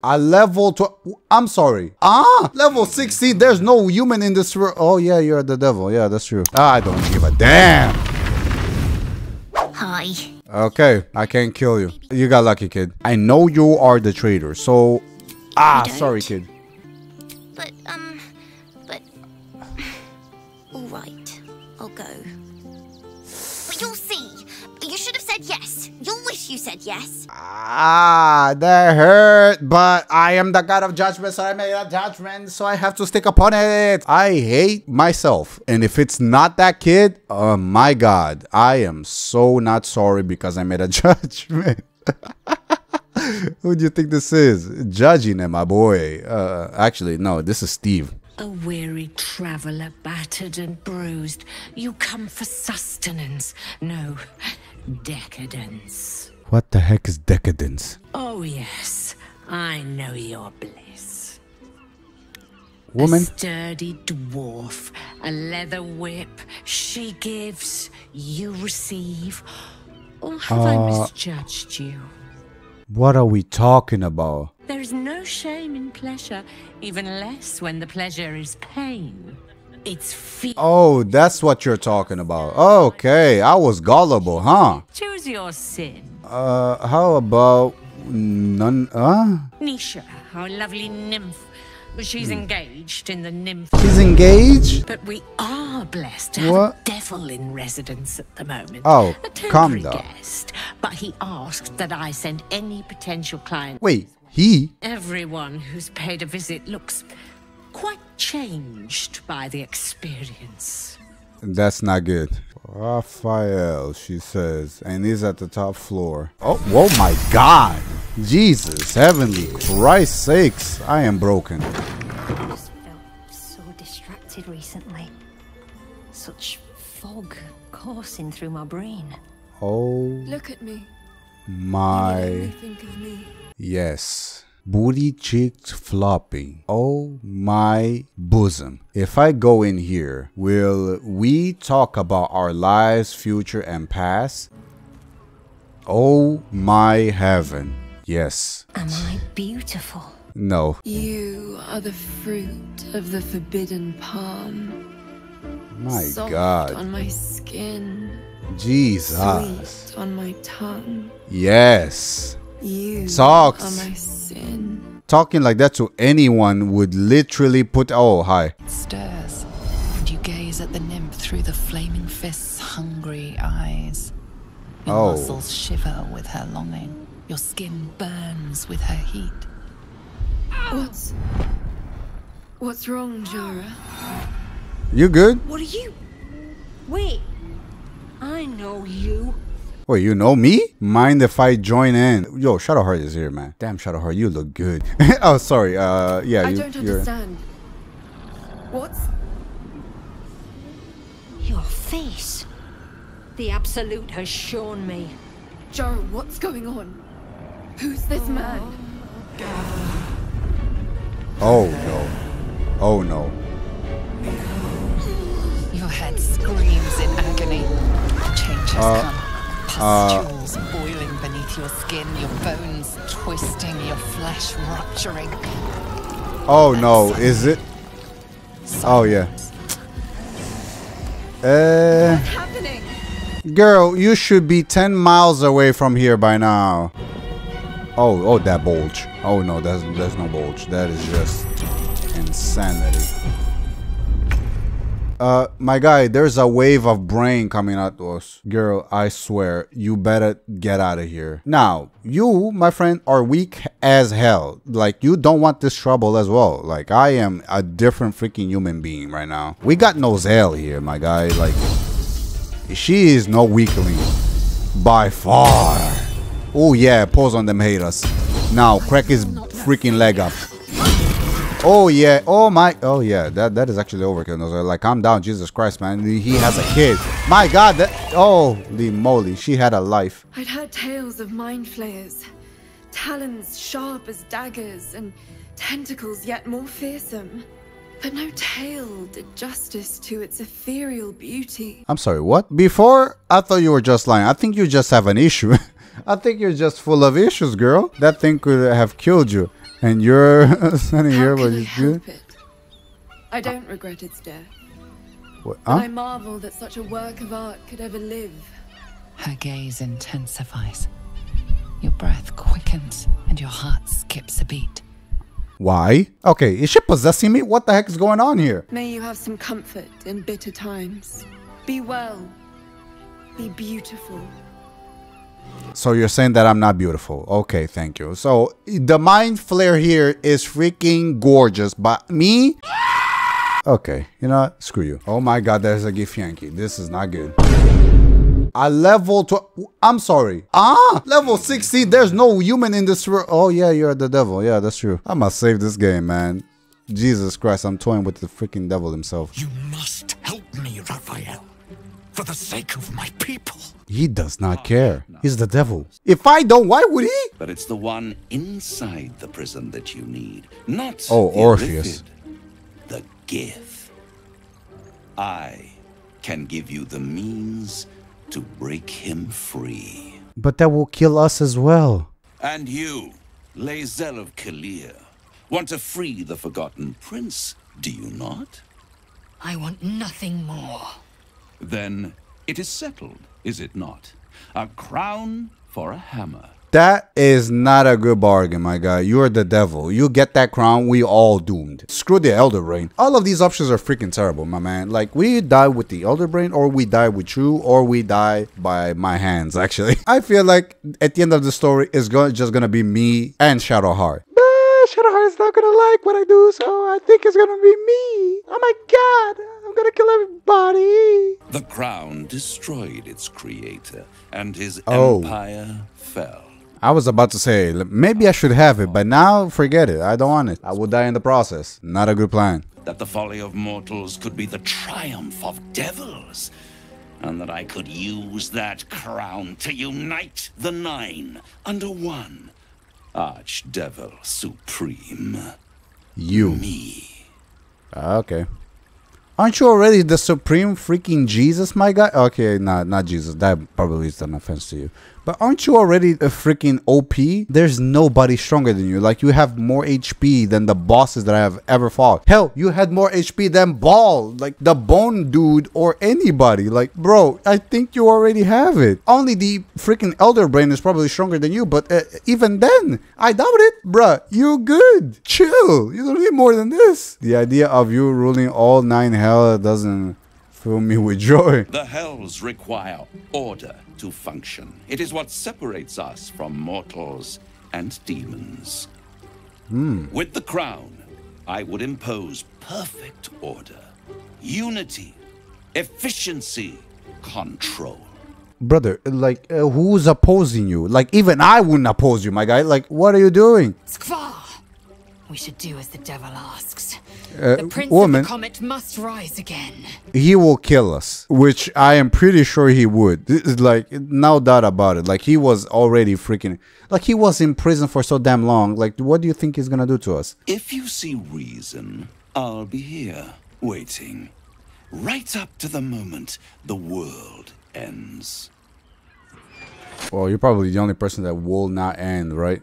A level tw- I'm sorry. Ah, level 16. There's no human in this world. Oh yeah, you're the devil. Yeah, that's true. I don't give a damn. Hi. Okay, I can't kill you. You got lucky, kid. I know you are the traitor, so... Ah, sorry, kid. You said yes. Ah, that hurt, but I am the god of judgment, so I made a judgment, so I have to stick upon it. I hate myself. And if it's not that kid, oh my god, I am so not sorry because I made a judgment. Who do you think this is? Judging him, my boy. Uh, actually, no, this is Steve. A weary traveller, battered and bruised, you come for sustenance. No, decadence. What the heck is decadence? Oh, yes, I know your bliss. Woman? A sturdy dwarf, a leather whip. She gives, you receive. Or have I uh, misjudged you? What are we talking about? There is no shame in pleasure, even less when the pleasure is pain. It's fear. Oh, that's what you're talking about. Okay, I was gullible, huh? Choose your sin. Uh, how about none? Uh, Nisha, our lovely nymph. She's engaged in the nymph. She's engaged. But we are blessed to have a devil in residence at the moment. Oh, a calm temporary down. guest. But he asked that I send any potential client. Wait, he? Everyone who's paid a visit looks quite changed by the experience. That's not good. Raphael, she says, and he's at the top floor. Oh, whoa, my God! Jesus, heavenly Christ sakes, I am broken. I just felt so distracted recently. Such fog coursing through my brain. Oh Look at me. my. You think of me. Yes. Booty cheeks flopping. Oh my bosom. If I go in here, will we talk about our lives, future, and past? Oh my heaven. Yes. Am I beautiful? No. You are the fruit of the forbidden palm. My Soft God. on my skin, Jesus. sweet on my tongue. Yes. You Socks. Are my sin. Talking like that to anyone would literally put. Oh, hi. stirs, and you gaze at the nymph through the flaming fist's hungry eyes. Your Oh. muscles shiver with her longing. Your skin burns with her heat. What's What's wrong, Jara? You good? What are you? Wait. I know you. Wait, you know me? Mind if I join in? Yo, Shadowheart is here, man. Damn, Shadowheart, you look good. oh, sorry. Uh, yeah, I you, don't you're. understand. What's Your face. The Absolute has shown me. Jara? What's going on? Who's this man? Oh no. Oh no. Your head screams in agony. Change has come. Pustules boiling beneath your skin, your bones twisting, your flesh rupturing. Oh no. Is it? Oh yeah. Uh, Happening. girl, you should be 10 miles away from here by now. Oh, oh, that bulge. Oh no, there's there's no bulge. That is just insanity. Uh, my guy, there's a wave of brain coming at us. Girl, I swear, you better get out of here. Now, you, my friend, are weak as hell. Like, you don't want this trouble as well. Like, I am a different freaking human being right now. We got Nozel here, my guy. Like, she is no weakling. By far. Oh, yeah, pause on them haters. Now, crack his freaking leg up. Oh yeah. Oh my. Oh yeah. That that is actually overkill. Nozel. Like, calm down, Jesus Christ, man. He has a kid. My God. That. Holy moly. She had a life. I'd heard tales of mind flayers, talons sharp as daggers, and tentacles yet more fearsome. But no tale did justice to its ethereal beauty. I'm sorry. What? Before I thought you were just lying. I think you just have an issue. I think you're just full of issues, girl. That thing could have killed you. And you're standing How here, can but I it's good. help it? I don't regret its death. What? Huh? I marvel that such a work of art could ever live. Her gaze intensifies. Your breath quickens and your heart skips a beat. Why? Okay, is she possessing me? What the heck is going on here? May you have some comfort in bitter times. Be well. Be beautiful. So you're saying that I'm not beautiful. Okay, thank you. So the mind flayer here is freaking gorgeous, but me? Okay, you know what? Screw you. Oh my god, there's a githyanki. This is not good. I level to I'm sorry. Ah, level 16. There's no human in this world. Oh yeah, you're the devil. Yeah, that's true. I must save this game, man. Jesus Christ, I'm toying with the freaking devil himself. You must help me, Raphael. For the sake of my people. He does not ah, care. He's the devil. If I don't, why would he? But it's the one inside the prison that you need, not Oh, the Orpheus. Illithid, the gift. I can give you the means to break him free. But that will kill us as well. And you, Lae'zel of K'liir, want to free the Forgotten Prince, do you not? I want nothing more. Then it is settled, is it not? A crown for a hammer. That is not a good bargain, my guy. You're the devil. You get that crown, we all doomed. Screw the Elder Brain. All of these options are freaking terrible, my man. Like, we die with the Elder Brain, or we die with you, or we die by my hands, actually. I feel like at the end of the story, it's going just gonna be me and Shadowheart. But Shadowheart is not gonna like what I do, so I think it's gonna be me. Oh my god, I'm gonna kill everybody. The crown destroyed its creator, and his Oh. empire fell. I was about to say, maybe I should have it, but now forget it. I don't want it. I will die in the process. Not a good plan. That the folly of mortals could be the triumph of devils, and that I could use that crown to unite the Nine under one Archdevil Supreme. You. Me. Ah, Okay. Aren't you already the supreme freaking Jesus, my guy? Okay, not not Jesus. That probably is an offense to you. But aren't you already a freaking OP? There's nobody stronger than you. Like you have more HP than the bosses that I have ever fought. Hell, you had more HP than Ball, like the Bone Dude or anybody. Like, bro, I think you already have it. Only the freaking Elder Brain is probably stronger than you, but uh, even then, I doubt it, bruh. You good? Chill. You don't need more than this. The idea of you ruling all nine hell doesn't fill me with joy. The hells require order to function. It is what separates us from mortals and demons. With the crown, I would impose perfect order, unity, efficiency, control. Brother, like, uh, who's opposing you? Like, even I wouldn't oppose you, my guy. Like, what are you doing? Skvar! We should do as the devil asks. Uh, the prince woman. of the comet must rise again. he will kill us, which I am pretty sure he would. Like, no doubt about it. Like, he was already freaking, like, he was in prison for so damn long. Like, what do you think he's gonna do to us? If you see reason, I'll be here, waiting. Right up to the moment the world ends. Well, you're probably the only person that will not end, right?